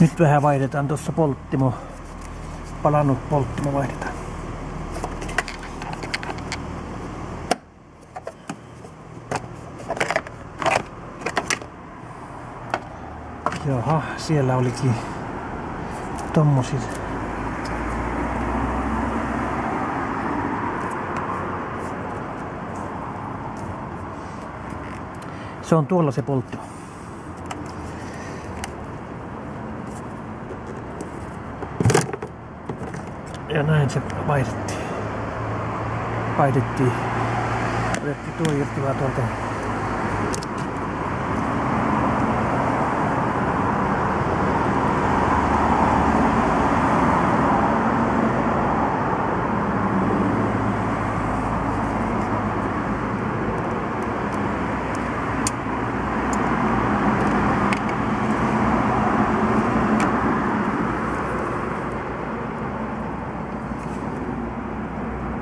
Nyt vähän vaihdetaan tuossa polttimo. Palannut polttimo vaihdetaan. Jaha, siellä olikin tommosia. Se on tuolla se polttimo. Ja näin se vaihdettiin. Vaihdettiin. Otettiin tuo irti vaan tuolta.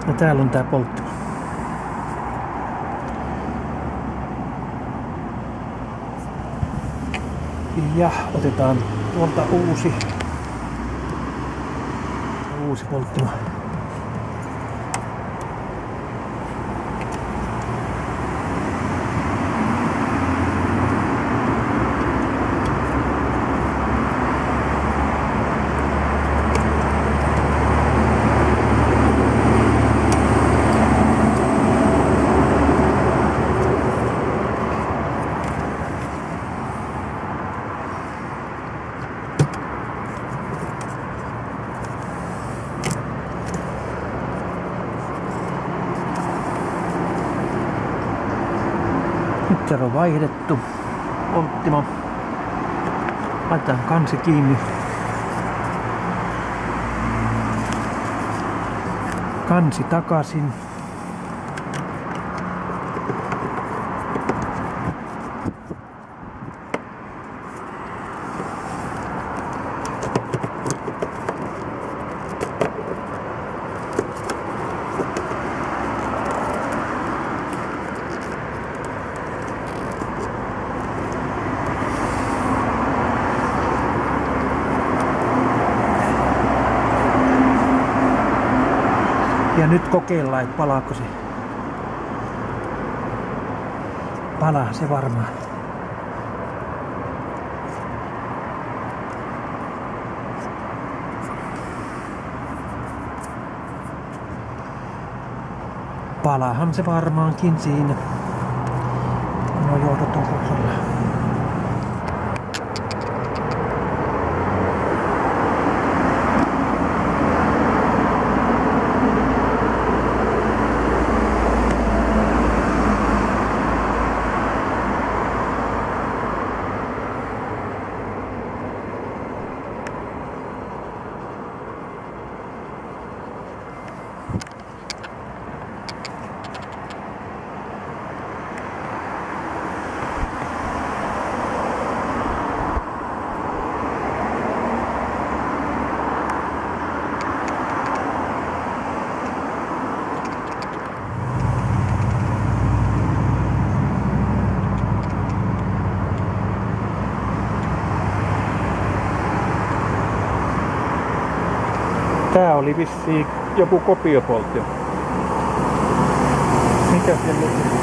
Ja täällä on tää polttimo. Ja otetaan tuolta uusi uusi polttimo. On vaihdettu. Polttimo. Laitetaan kansi kiinni. Kansi takaisin. Ja nyt kokeillaan, että palaako se. Palaa se varmaan. Palahan se varmaankin siinä. No johdot Tää oli vissiin joku kopiopoltti. Mikä se luki?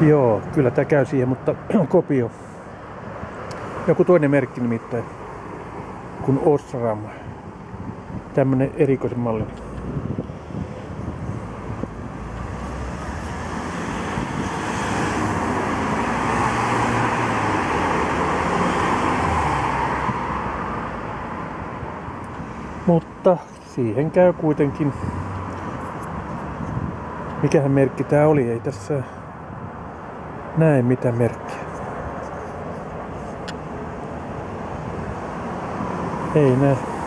Joo, kyllä tää käy siihen, mutta kopio. Joku toinen merkki nimittäin. Kun Osram. Tämmönen erikoisen malli. Mutta siihen käy kuitenkin. Mikähän merkki tää oli? Ei tässä näe mitä merkkiä. Ei näe.